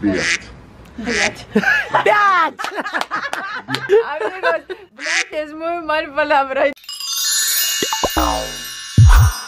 Блядь. Блять. Блять. Amigos, блять es muy mal palabra.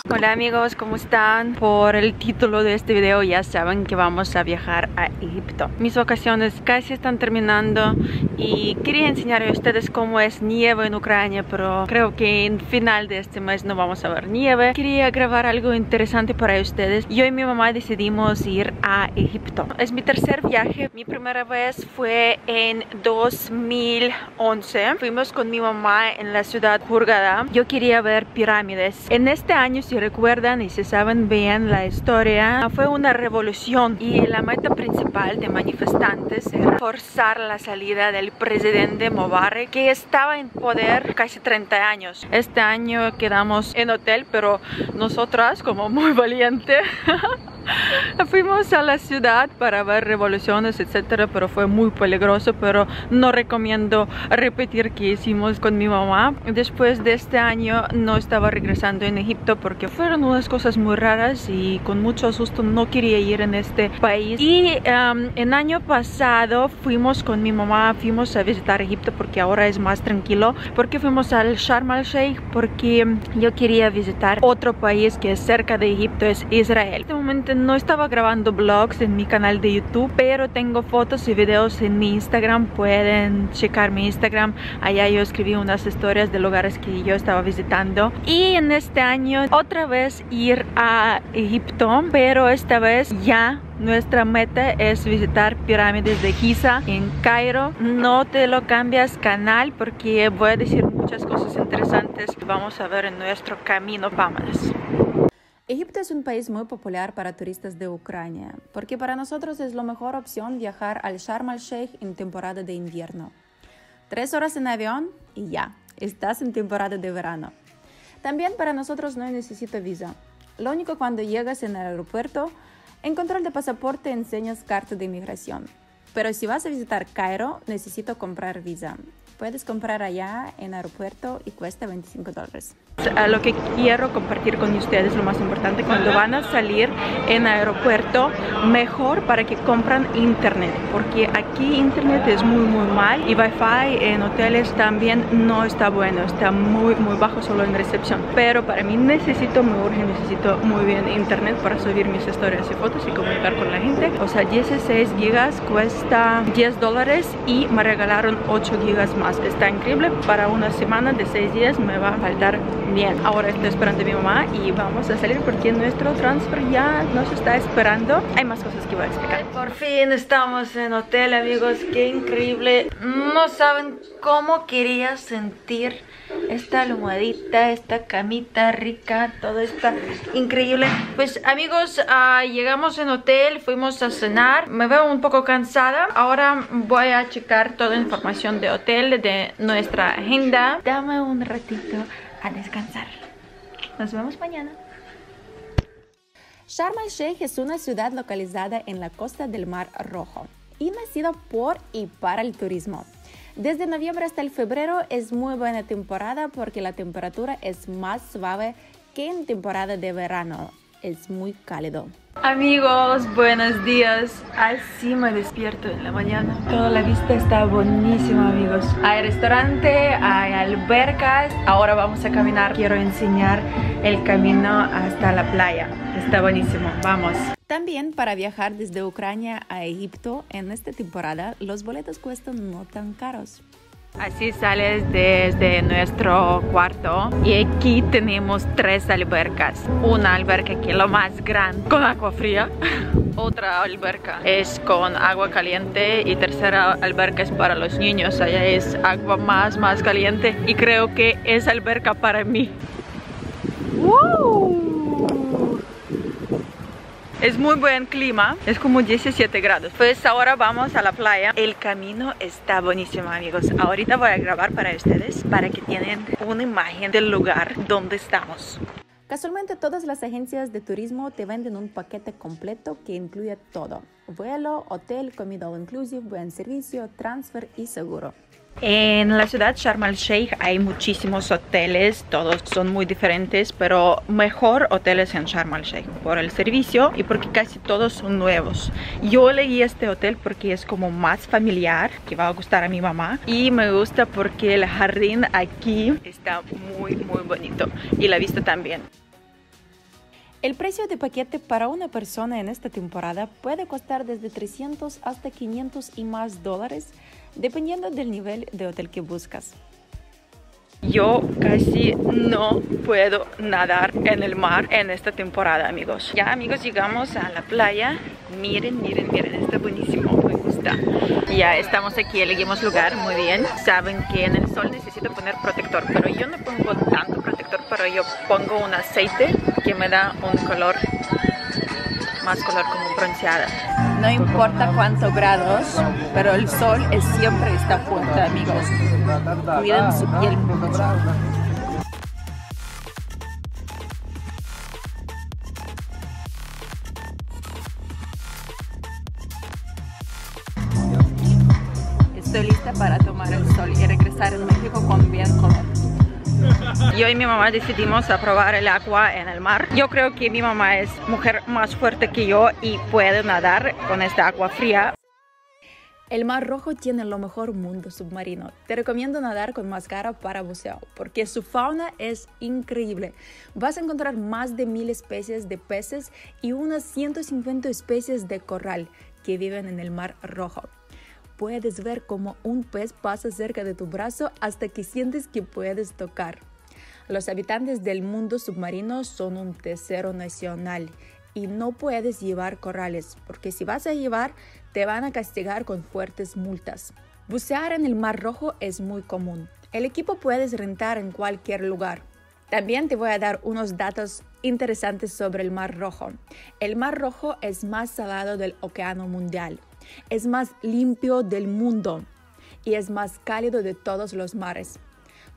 Hola amigos, ¿cómo están? Por el título de este video ya saben que vamos a viajar a Egipto. Mis vacaciones casi están terminando y quería enseñar a ustedes cómo es nieve en Ucrania, pero creo que en final de este mes no vamos a ver nieve. Quería grabar algo interesante para ustedes. Yo y mi mamá decidimos ir a Egipto. Es mi tercer viaje. Mi primera vez fue en 2011. Fuimos con mi mamá en la ciudad Hurghada. Yo quería ver pirámides. En este año, recuerdan y si saben bien la historia, fue una revolución y la meta principal de manifestantes era forzar la salida del presidente Mubarak que estaba en poder casi 30 años. Este año quedamos en hotel, pero nosotras como muy valientes Fuimos a la ciudad para ver revoluciones, etcétera, pero fue muy peligroso, pero no recomiendo repetir que hicimos con mi mamá. Después de este año no estaba regresando en Egipto porque fueron unas cosas muy raras y con mucho susto no quería ir en este país. Y um, el año pasado fuimos con mi mamá, fuimos a visitar Egipto porque ahora es más tranquilo, porque fuimos al Sharm el Sheikh porque yo quería visitar otro país que es cerca de Egipto, es Israel. En este momento no estaba grabando vlogs en mi canal de YouTube, pero tengo fotos y videos en mi Instagram. Pueden checar mi Instagram. Allá yo escribí unas historias de lugares que yo estaba visitando. Y en este año otra vez ir a Egipto, pero esta vez ya nuestra meta es visitar pirámides de Giza en Cairo. No te lo cambias canal porque voy a decir muchas cosas interesantes que vamos a ver en nuestro camino. Vámonos. Egipto es un país muy popular para turistas de Ucrania, porque para nosotros es la mejor opción viajar al Sharm el Sheikh en temporada de invierno. Tres horas en avión y ya, estás en temporada de verano. También para nosotros no necesita visa. Lo único cuando llegas en el aeropuerto, en control de pasaporte enseñas carta de inmigración. Pero si vas a visitar Cairo, necesito comprar visa. Puedes comprar allá en aeropuerto y cuesta 25 dólares. lo que quiero compartir con ustedes, lo más importante, cuando van a salir en aeropuerto, mejor para que compran internet, porque aquí internet es muy muy mal y wifi en hoteles también no está bueno, está muy muy bajo solo en recepción. Pero para mí necesito, muy urge, necesito muy bien internet para subir mis historias y fotos y comunicar con la gente. O sea, 16 gigas cuesta 10 dólares y me regalaron 8 gigas más Está increíble. Para una semana de seis días me va a faltar bien. Ahora estoy esperando a mi mamá y vamos a salir porque nuestro transfer ya nos está esperando. Hay más cosas que voy a explicar. Por fin estamos en hotel, amigos. Qué increíble. No saben cómo quería sentir esta almohadita, esta camita rica, todo está increíble. Pues amigos, uh, llegamos en hotel, fuimos a cenar, me veo un poco cansada. Ahora voy a checar toda la información de hotel, de nuestra agenda. Dame un ratito a descansar. Nos vemos mañana. Sharm el Sheikh es una ciudad localizada en la costa del Mar Rojo y nacida por y para el turismo. Desde noviembre hasta el febrero es muy buena temporada porque la temperatura es más suave que en temporada de verano. Es muy cálido. Amigos, buenos días. Así me despierto en la mañana. Toda la vista está buenísima, amigos. Hay restaurante, hay albercas. Ahora vamos a caminar. Quiero enseñar el camino hasta la playa. Está buenísimo. Vamos. También para viajar desde Ucrania a Egipto en esta temporada, los boletos cuestan no tan caros. Así sales desde nuestro cuarto y aquí tenemos tres albercas. Una alberca que es lo más grande con agua fría. Otra alberca es con agua caliente y tercera alberca es para los niños. Allá es agua más, más caliente y creo que es alberca para mí. ¡Wow! Es muy buen clima, es como 17 grados. Pues ahora vamos a la playa. El camino está buenísimo, amigos. Ahorita voy a grabar para ustedes para que tienen una imagen del lugar donde estamos. Casualmente todas las agencias de turismo te venden un paquete completo que incluye todo. Vuelo, hotel, comida all inclusive, buen servicio, transfer y seguro. En la ciudad Sharm el Sheikh hay muchísimos hoteles, todos son muy diferentes, pero mejor hoteles en Sharm el Sheikh por el servicio y porque casi todos son nuevos. Yo elegí este hotel porque es como más familiar, que va a gustar a mi mamá y me gusta porque el jardín aquí está muy muy bonito y la vista también. El precio de paquete para una persona en esta temporada puede costar desde 300 hasta 500 y más dólares dependiendo del nivel de hotel que buscas. Yo casi no puedo nadar en el mar en esta temporada, amigos. Ya, amigos, llegamos a la playa. Miren, miren, miren, está buenísimo, me gusta. Ya estamos aquí, elegimos lugar, muy bien. Saben que en el sol necesito poner protector, pero yo no pongo tanto protector, pero yo pongo un aceite que me da un color, más color como bronceada. No importa cuántos grados, pero el sol es siempre está junto, amigos. Cuiden su piel. Estoy decidimos probar el agua en el mar. Yo creo que mi mamá es mujer más fuerte que yo y puede nadar con esta agua fría. El Mar Rojo tiene lo mejor mundo submarino. Te recomiendo nadar con máscara para buceo porque su fauna es increíble. Vas a encontrar más de mil especies de peces y unas 150 especies de coral que viven en el Mar Rojo. Puedes ver cómo un pez pasa cerca de tu brazo hasta que sientes que puedes tocar. Los habitantes del mundo submarino son un tesoro nacional y no puedes llevar corales porque si vas a llevar te van a castigar con fuertes multas. Bucear en el Mar Rojo es muy común. El equipo puedes rentar en cualquier lugar. También te voy a dar unos datos interesantes sobre el Mar Rojo. El Mar Rojo es más salado del océano mundial, es más limpio del mundo y es más cálido de todos los mares.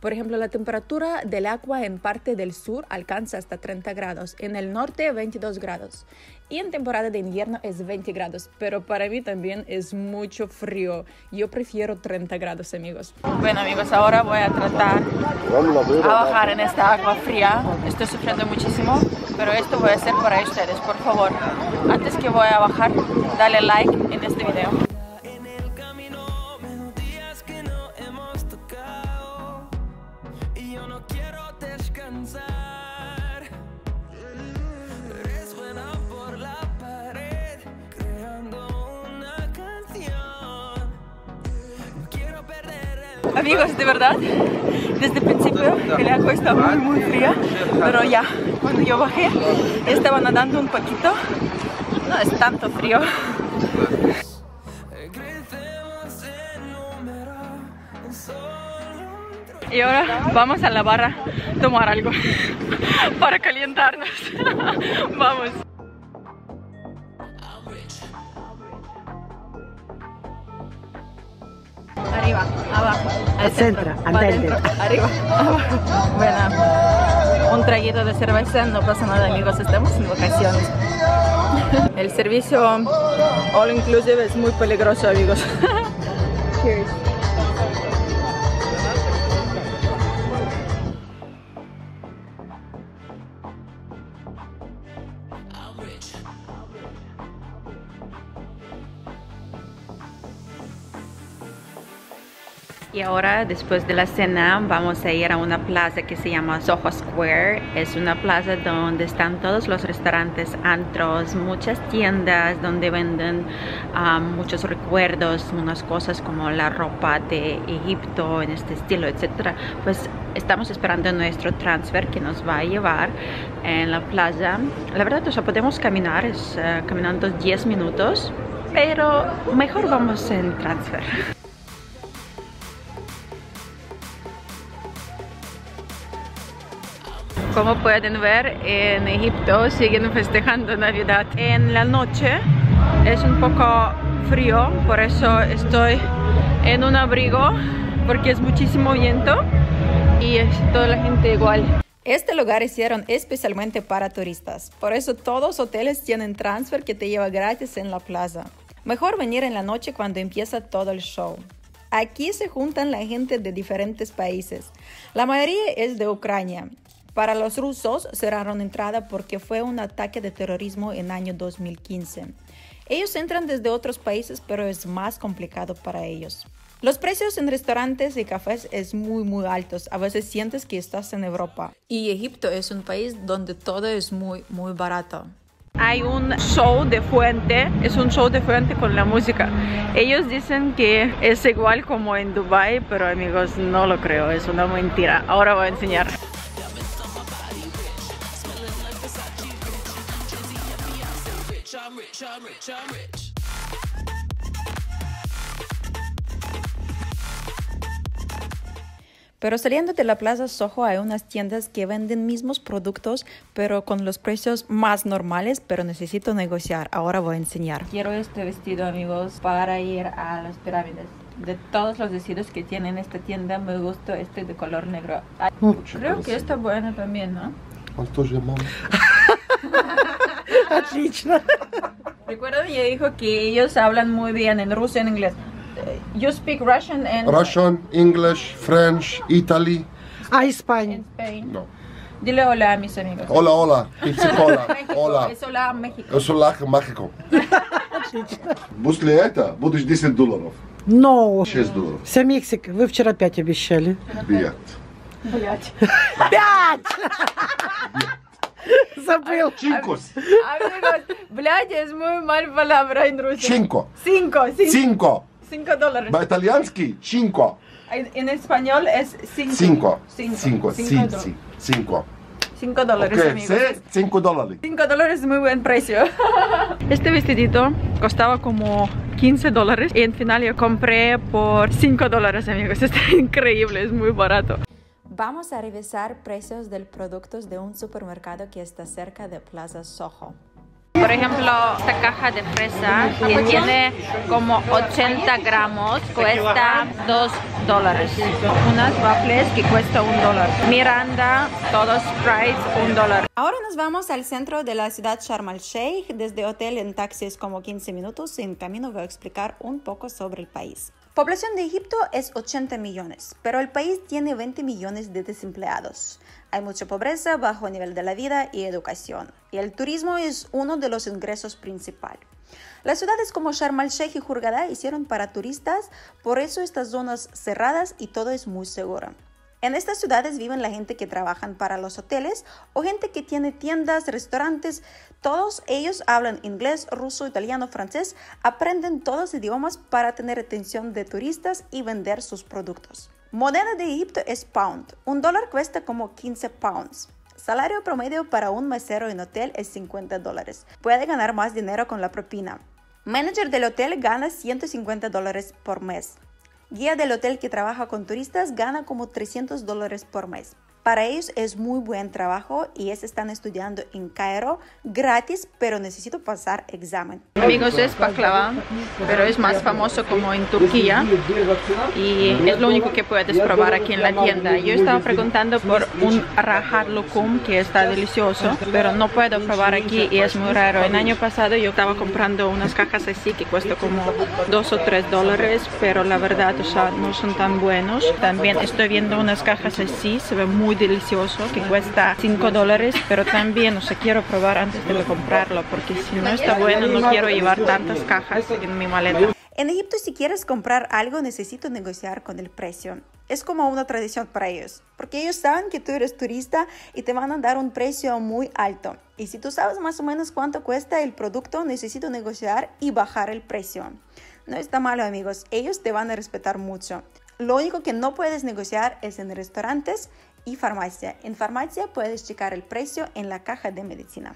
Por ejemplo, la temperatura del agua en parte del sur alcanza hasta 30 grados, en el norte 22 grados y en temporada de invierno es 20 grados, pero para mí también es mucho frío. Yo prefiero 30 grados, amigos. Bueno, amigos, ahora voy a tratar a bajar en esta agua fría. Estoy sufriendo muchísimo, pero esto voy a hacer para ustedes, por favor. Antes que voy a bajar, dale like en este video. Amigos, de verdad, desde el principio el agua está muy muy fría, pero ya, cuando yo bajé, estaba nadando un poquito, no es tanto frío. Y ahora vamos a la barra a tomar algo para calentarnos. vamos. Arriba, abajo. Al centro, adentro, arriba, abajo. Bueno, un traguito de cerveza, no pasa nada amigos, estamos en vacaciones. El servicio all inclusive es muy peligroso amigos. Cheers. Ahora, después de la cena, vamos a ir a una plaza que se llama Soho Square. Es una plaza donde están todos los restaurantes, antros, muchas tiendas donde venden um, muchos recuerdos, unas cosas como la ropa de Egipto en este estilo, etcétera. Pues estamos esperando nuestro transfer que nos va a llevar en la plaza. La verdad, o sea, podemos caminar, es uh, caminando 10 minutos, pero mejor vamos en transfer. Como pueden ver, en Egipto siguen festejando Navidad. En la noche es un poco frío, por eso estoy en un abrigo, porque es muchísimo viento y es toda la gente igual. Este lugar hicieron especialmente para turistas, por eso todos hoteles tienen transfer que te lleva gratis en la plaza. Mejor venir en la noche cuando empieza todo el show. Aquí se juntan la gente de diferentes países. La mayoría es de Ucrania. Para los rusos cerraron entrada porque fue un ataque de terrorismo en año 2015. Ellos entran desde otros países, pero es más complicado para ellos. Los precios en restaurantes y cafés es muy muy altos. A veces sientes que estás en Europa. Y Egipto es un país donde todo es muy muy barato. Hay un show de fuente, es un show de fuente con la música. Ellos dicen que es igual como en Dubai, pero amigos, no lo creo, es una mentira. Ahora voy a enseñar. Pero saliendo de la Plaza Soho hay unas tiendas que venden mismos productos, pero con los precios más normales, pero necesito negociar. Ahora voy a enseñar. Quiero este vestido, amigos, para ir a las pirámides. De todos los vestidos que tienen esta tienda, me gusta este de color negro. creo que está bueno también, ¿no? Отлично. Recuerdo que dijo que ellos hablan muy bien en ruso y en inglés. You speak Russian and Russian, English, French, Italy. А Испания? Spain. No. Dile hola a mis amigos. Hola, hola. Пиццикола. México. Hola. Es hola México. Эсулах, Махико. После этого будешь 10 долларов. Но. 6 долларов. Вся Мексика. Вы вчера пять обещали. Нет. Блять. Пять! Забыл. Чинкос. Amigos, блядь, es muy mal palabra en ruso. Cinco. Cinco, cinco. Cinco. Cinco dólares. По-итальянски cinco. En, en español es cinco. Cinco. Cinco. Cinco. Cinco, Sí, do- sí. Cinco. cinco dólares, Ok, amigos. sé 5 dólares. 5 dólares es muy buen precio. Este vestidito costaba como 15 dólares y en final yo compré por 5 dólares, amigos. Está increíble, es muy barato. Vamos a revisar precios de productos de un supermercado que está cerca de Plaza Soho. Por ejemplo, esta caja de fresa que tiene como 80 gramos cuesta 2 dólares. Unas waffles que cuesta 1 dólar. Miranda, todos Sprite, 1 dólar. Ahora nos vamos al centro de la ciudad Sharm el Sheikh. Desde hotel en taxi es como 15 minutos. En camino voy a explicar un poco sobre el país. Población de Egipto es 80 millones, pero el país tiene 20 millones de desempleados. Hay mucha pobreza, bajo nivel de la vida y educación, y el turismo es uno de los ingresos principales. Las ciudades como Sharm el Sheikh y Hurghada hicieron para turistas, por eso estas zonas cerradas y todo es muy seguro. En estas ciudades viven la gente que trabajan para los hoteles o gente que tiene tiendas, restaurantes. Todos ellos hablan inglés, ruso, italiano, francés, aprenden todos idiomas para tener atención de turistas y vender sus productos. Moneda de Egipto es pound. Un dólar cuesta como 15 pounds. Salario promedio para un mesero en hotel es 50 dólares. Puede ganar más dinero con la propina. Manager del hotel gana 150 dólares por mes. Guía del hotel que trabaja con turistas gana como 300 dólares por mes. Para ellos es muy buen trabajo y ellos están estudiando en Cairo gratis, pero necesito pasar examen. Amigos, es baklava, pero es más famoso como en Turquía y es lo único que puedes probar aquí en la tienda. Yo estaba preguntando por un rahat lokum que está delicioso, pero no puedo probar aquí y es muy raro. El año pasado yo estaba comprando unas cajas así que cuesta como 2 o 3 dólares, pero la verdad, o sea, no son tan buenos. También estoy viendo unas cajas así, se ve muy delicioso, que cuesta 5 dólares, pero también, o sea, quiero probar antes de comprarlo, porque si no está bueno, no quiero llevar tantas cajas en mi maleta. En Egipto si quieres comprar algo necesito negociar con el precio. Es como una tradición para ellos, porque ellos saben que tú eres turista y te van a dar un precio muy alto. Y si tú sabes más o menos cuánto cuesta el producto, necesito negociar y bajar el precio. No está malo amigos, ellos te van a respetar mucho. Lo único que no puedes negociar es en restaurantes y farmacia. En farmacia puedes checar el precio en la caja de medicina.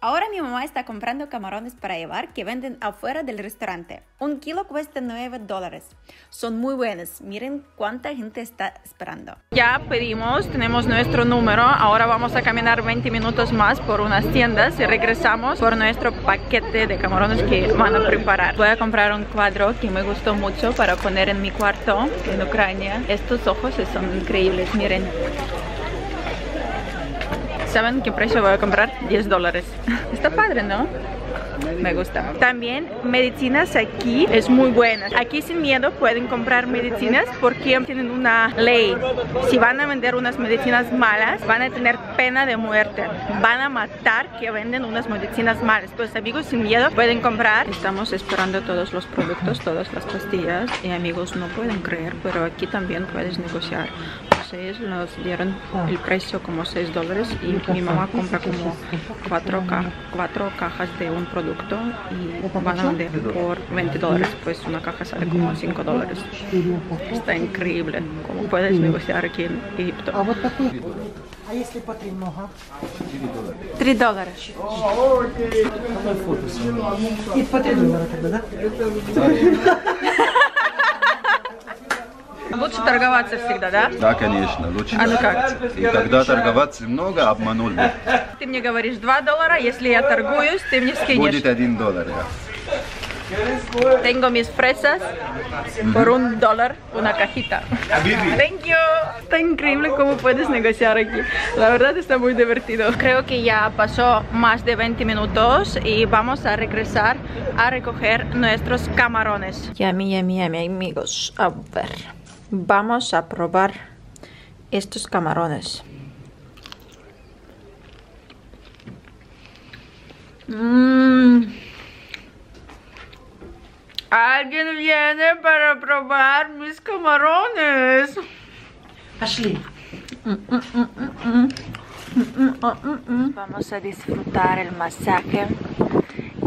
Ahora mi mamá está comprando camarones para llevar que venden afuera del restaurante. Un kilo cuesta 9 dólares. Son muy buenos. Miren cuánta gente está esperando. Ya pedimos, tenemos nuestro número, ahora vamos a caminar 20 minutos más por unas tiendas y regresamos por nuestro paquete de camarones que van a preparar. Voy a comprar un cuadro que me gustó mucho para poner en mi cuarto en Ucrania. Estos ojos son increíbles, miren. ¿Saben qué precio voy a comprar? 10 dólares. Está padre, ¿no? me gusta. También medicinas aquí es muy buenas. Aquí sin miedo pueden comprar medicinas porque tienen una ley. Si van a vender unas medicinas malas, van a tener pena de muerte. Van a matar que venden unas medicinas malas. Pues amigos sin miedo pueden comprar. Estamos esperando todos los productos, todas las pastillas y amigos no pueden creer, pero aquí también puedes negociar. Ustedes nos dieron el precio como 6 dólares y mi mamá compra como 4, cuatro cajas de un producto y van a vender por 20 dólares, pues una caja sale como 5 dólares. Está increíble cómo puedes negociar aquí en Egipto. А вот такой. А если по три много? 3 dólares. И по три доллара тогда, да? Лучше торговаться всегда, да? Да, конечно, лучше. А ну как? И тогда торговаться много, обманул бы. Ты мне говоришь 2 доллара, если я торгуюсь, ты мне скинешь. Будет один доллар, да. Tengo mis fresas por un dólar una cajita. Thank you. Está increíble cómo puedes negociar aquí. La verdad está muy divertido. Creo que ya pasó más de 20 minutos y vamos a regresar a recoger nuestros camarones. Yami, yami, yami, amigos. A ver. Vamos a probar estos camarones. Mm. Alguien viene para probar mis camarones. Ashley. Vamos a disfrutar el masaje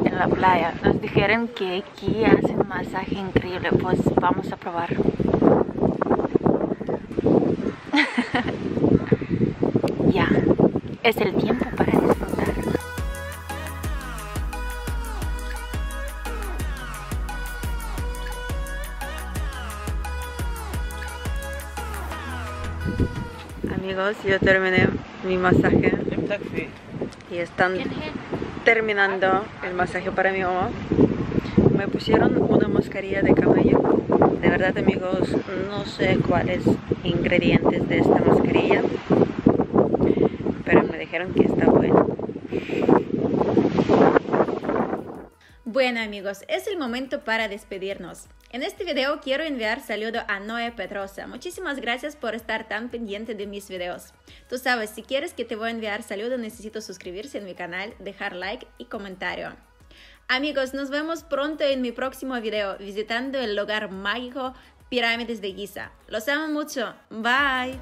en la playa. Nos dijeron que aquí hacen masaje increíble. Pues vamos a probar. Es el tiempo para disfrutar. Amigos, yo terminé mi masaje y están terminando el masaje para mi mamá. Me pusieron una mascarilla de camello. De verdad, amigos, no sé cuáles ingredientes de esta mascarilla, que está buena. Bueno amigos, es el momento para despedirnos. En este video quiero enviar saludo a Noé Pedrosa. Muchísimas gracias por estar tan pendiente de mis videos. Tú sabes, si quieres que te voy a enviar saludo necesito suscribirse en mi canal, dejar like y comentario. Amigos, nos vemos pronto en mi próximo video visitando el lugar mágico Pirámides de Giza. Los amo mucho. Bye.